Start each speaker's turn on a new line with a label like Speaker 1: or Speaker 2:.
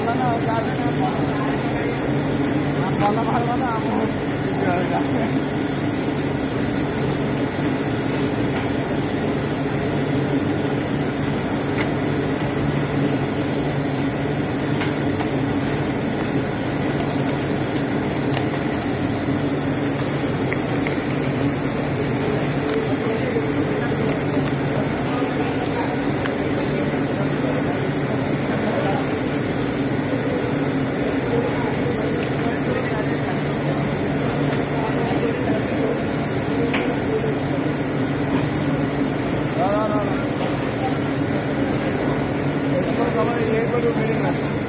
Speaker 1: Apa nama halnya? Apa? Благодарю, Ирина.